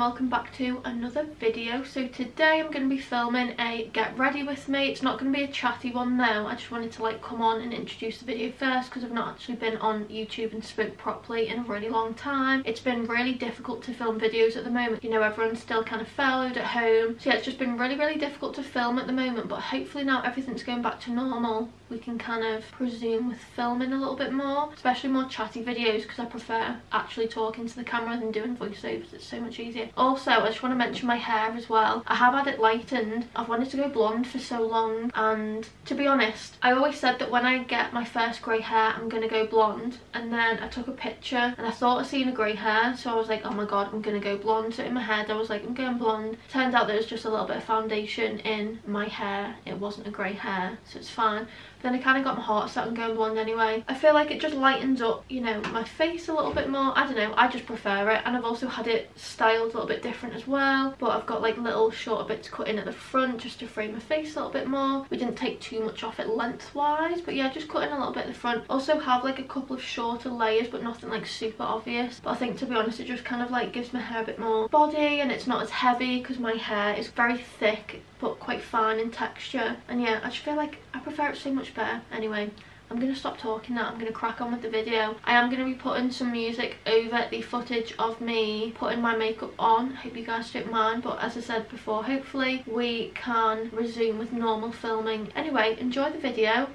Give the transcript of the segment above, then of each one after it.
welcome back to another video. So today I'm going to be filming a get ready with me. It's not going to be a chatty one though. I just wanted to like come on and introduce the video first because I've not actually been on YouTube and spoke properly in a really long time. It's been really difficult to film videos at the moment. You know, everyone's still kind of furloughed at home. So yeah, it's just been really, really difficult to film at the moment. But hopefully now everything's going back to normal we can kind of presume with filming a little bit more especially more chatty videos because I prefer actually talking to the camera than doing voiceovers it's so much easier also I just want to mention my hair as well. I have had it lightened. I've wanted to go blonde for so long and to be honest I always said that when I get my first grey hair I'm gonna go blonde and then I took a picture and I thought I seen a grey hair so I was like oh my god I'm gonna go blonde. So in my head I was like I'm going blonde. Turns out there was just a little bit of foundation in my hair. It wasn't a grey hair so it's fine then I kind of got my heart set on going blonde anyway. I feel like it just lightens up, you know, my face a little bit more. I don't know, I just prefer it. And I've also had it styled a little bit different as well. But I've got like little shorter bits cut in at the front just to frame my face a little bit more. We didn't take too much off it lengthwise. But yeah, just cut in a little bit at the front. Also have like a couple of shorter layers, but nothing like super obvious. But I think to be honest, it just kind of like gives my hair a bit more body and it's not as heavy because my hair is very thick but quite fine in texture. And yeah, I just feel like I prefer it so much better. Anyway, I'm going to stop talking now. I'm going to crack on with the video. I am going to be putting some music over the footage of me putting my makeup on. Hope you guys don't mind. But as I said before, hopefully we can resume with normal filming. Anyway, enjoy the video.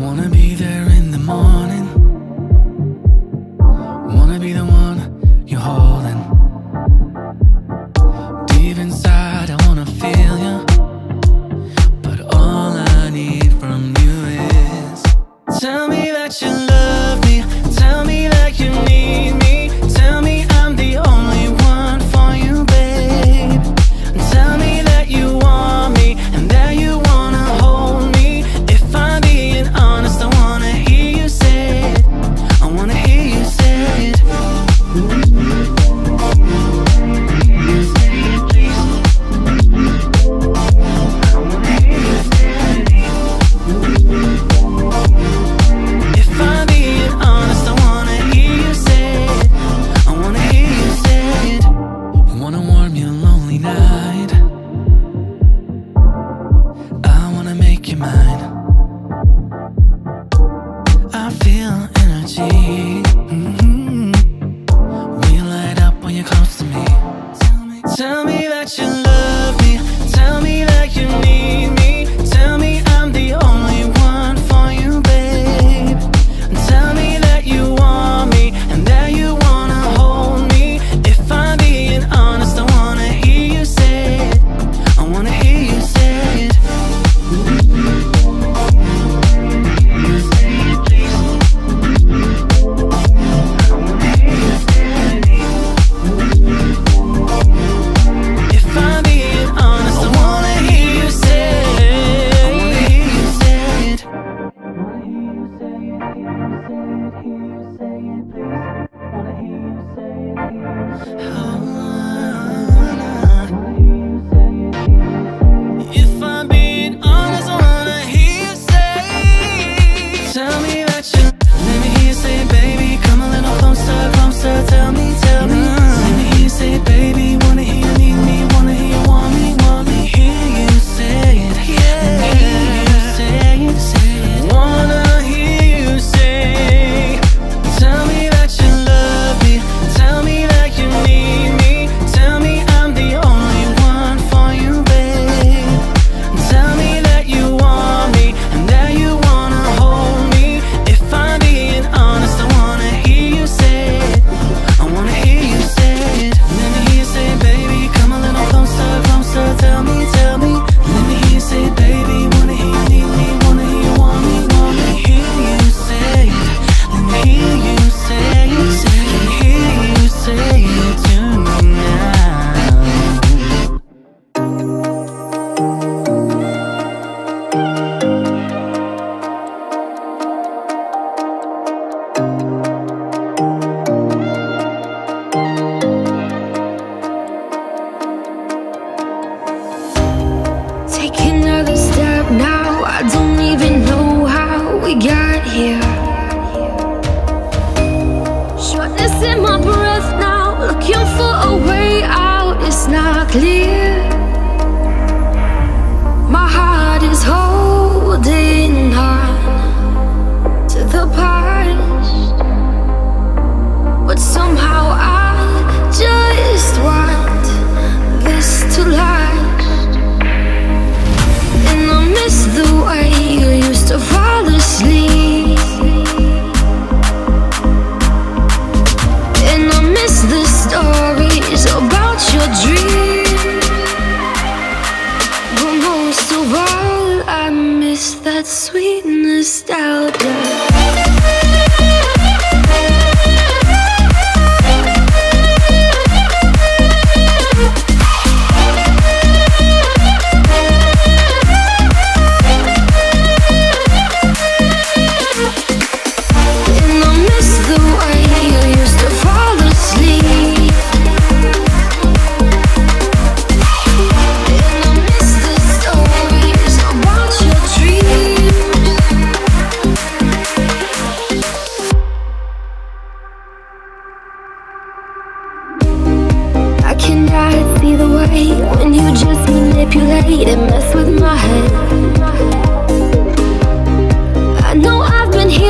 Wanna be there in the morning. take another step now. I don't even know how we got here. Shortness in my breath now. Looking for a way out, it's not clear. Sweet nostalgia.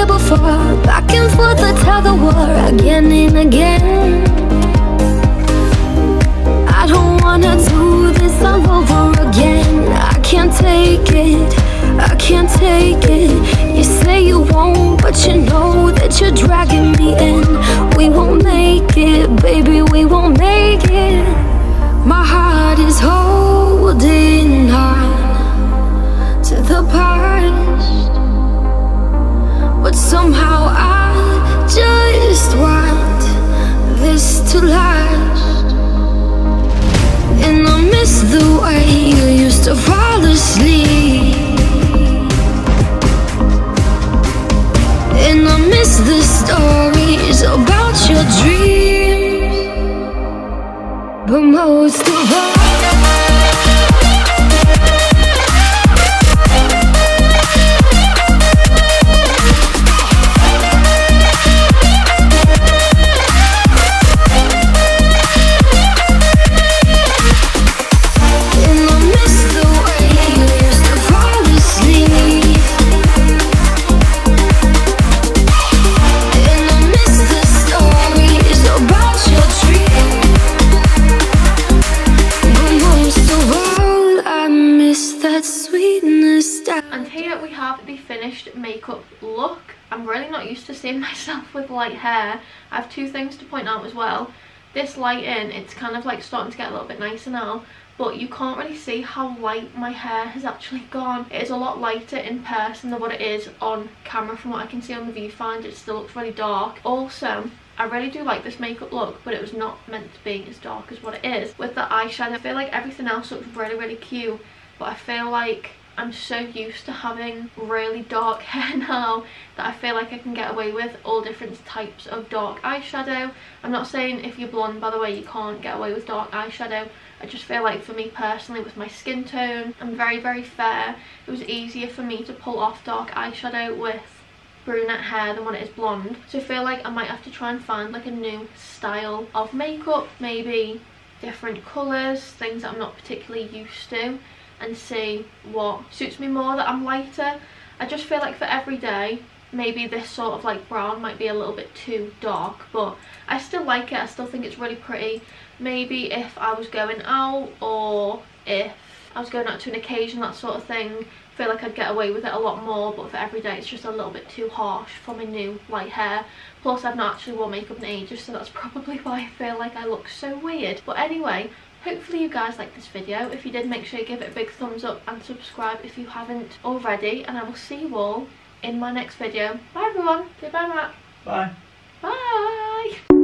Here before, back and forth, the tug of war again and again. I don't wanna do this all over again. I can't take it, I can't take it. You say you won't, but you know that you're dragging me in. We won't make it, baby, we won't somehow I just want this to last. Seeing myself with light hair. I have two things to point out as well. This lighting, it's kind of like starting to get a little bit nicer now. But you can't really see how light my hair has actually gone. It is a lot lighter in person than what it is on camera from what I can see on the viewfinder. It still looks really dark. Also, I really do like this makeup look, but it was not meant to be as dark as what it is. With the eyeshadow, I feel like everything else looks really, really cute. But I feel like I'm so used to having really dark hair now that I feel like I can get away with all different types of dark eyeshadow. I'm not saying if you're blonde, by the way, you can't get away with dark eyeshadow. I just feel like for me personally, with my skin tone, I'm very, very fair. It was easier for me to pull off dark eyeshadow with brunette hair than when it is blonde. So I feel like I might have to try and find like a new style of makeup, maybe different colours, things that I'm not particularly used to and see what suits me more that I'm lighter. I just feel like for every day maybe this sort of like brown might be a little bit too dark but I still like it. I still think it's really pretty. Maybe if I was going out or if I was going out to an occasion that sort of thing feel like I'd get away with it a lot more but for every day it's just a little bit too harsh for my new light hair. Plus I've not actually worn makeup in ages so that's probably why I feel like I look so weird. But anyway hopefully you guys liked this video. If you did make sure you give it a big thumbs up and subscribe if you haven't already. And I will see you all in my next video. Bye everyone. Goodbye Matt. Bye. bye